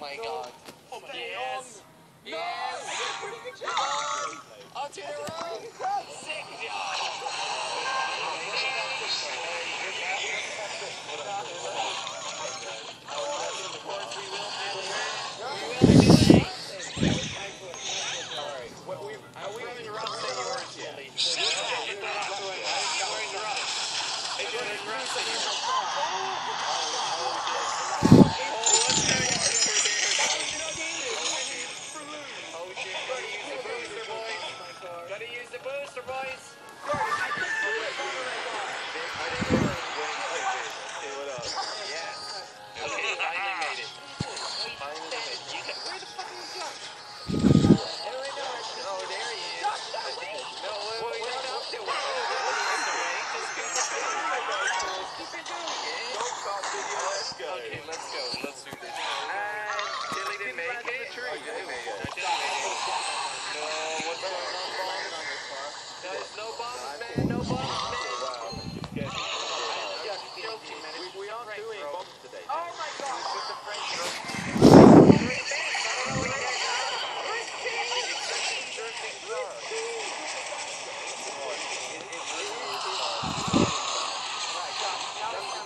my god. Yes. Yes. Come on. Onto the road. Sick job. Are we on the rock that you weren't yet? Gotta Okay, let's go. Let's do this. And Tilly didn't make it. Yeah.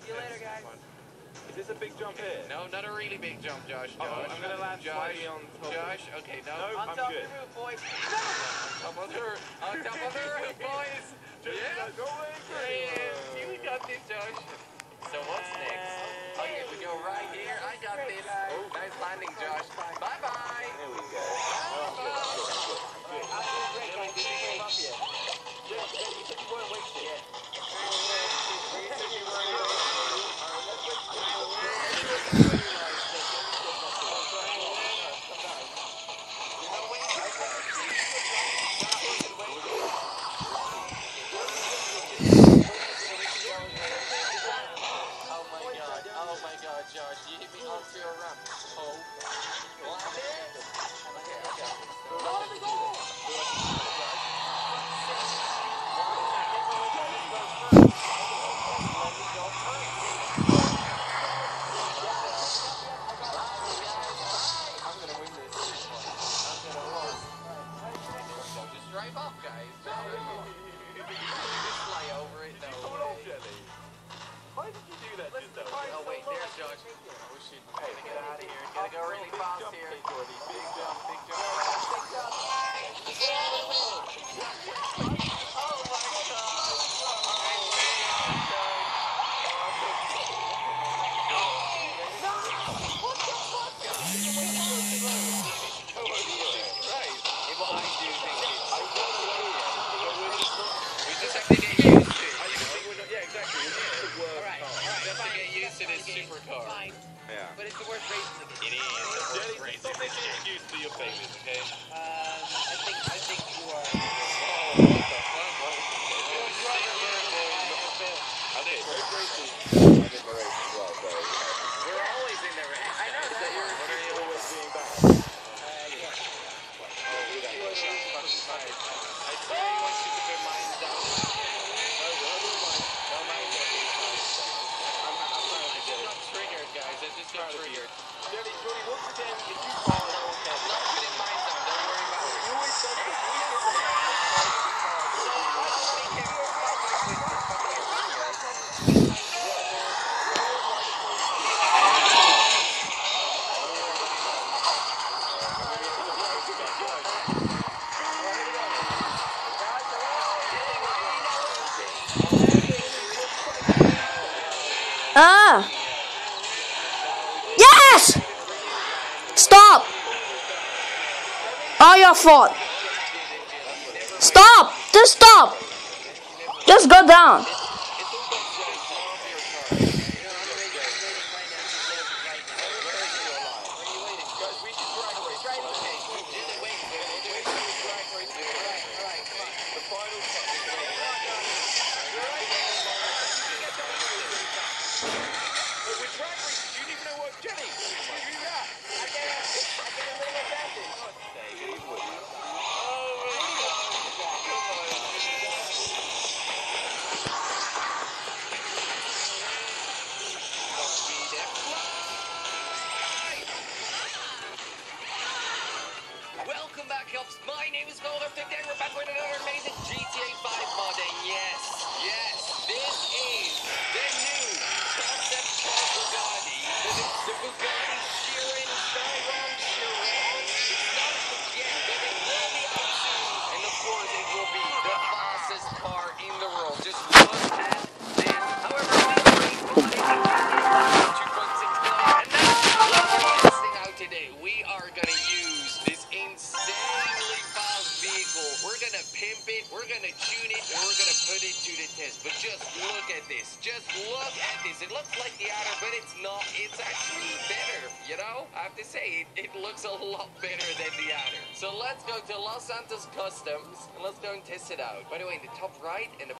See you later, guys. Is this a big jump here? No, not a really big jump, Josh. Oh, Josh. I'm gonna land Josh. on top. Josh, okay, no. No, on I'm top good. of the roof, boys. on top of the roof. On top of the roof, boys. Yeah. Yes, you got this, Josh. So what's next? Okay, we go right here. I got this. Oh. Nice landing, Josh. Oh my you hit me onto a ramp. Oh. Land it. Okay. I'm it's the worst race in the It game. is the worst Jenny, race stop in the making game. excuses for your failures, okay? Um, I think I think you are. I Ah! Yes! Stop! All your fault. Stop! Just stop! Just go down. Race, you didn't know what Jenny. After Today we're back with another amazing GTA 5 mod. And yes, yes, this is the new concept car Bugatti. The Bugatti Chiron Chiron Chiron. It's not a yet, but it will be soon. And of course, it will be the fastest car in the world. Just look at this. However, this Bugatti 2.6 million. And that's what we're out today. We are gonna use this. We're gonna pimp it, we're gonna tune it, and we're gonna put it to the test. But just look at this. Just look at this. It looks like the other, but it's not. It's actually better. You know, I have to say, it, it looks a lot better than the other. So let's go to Los Santos Customs and let's go and test it out. By the way, in the top right and the